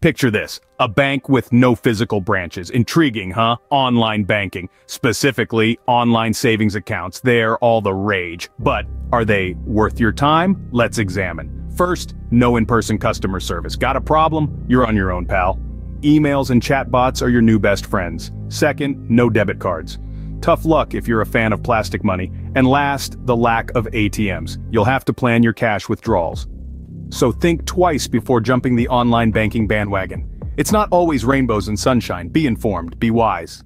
Picture this, a bank with no physical branches. Intriguing, huh? Online banking. Specifically, online savings accounts. They're all the rage. But, are they worth your time? Let's examine. First, no in-person customer service. Got a problem? You're on your own, pal. Emails and chatbots are your new best friends. Second, no debit cards. Tough luck if you're a fan of plastic money. And last, the lack of ATMs. You'll have to plan your cash withdrawals. So think twice before jumping the online banking bandwagon. It's not always rainbows and sunshine. Be informed, be wise.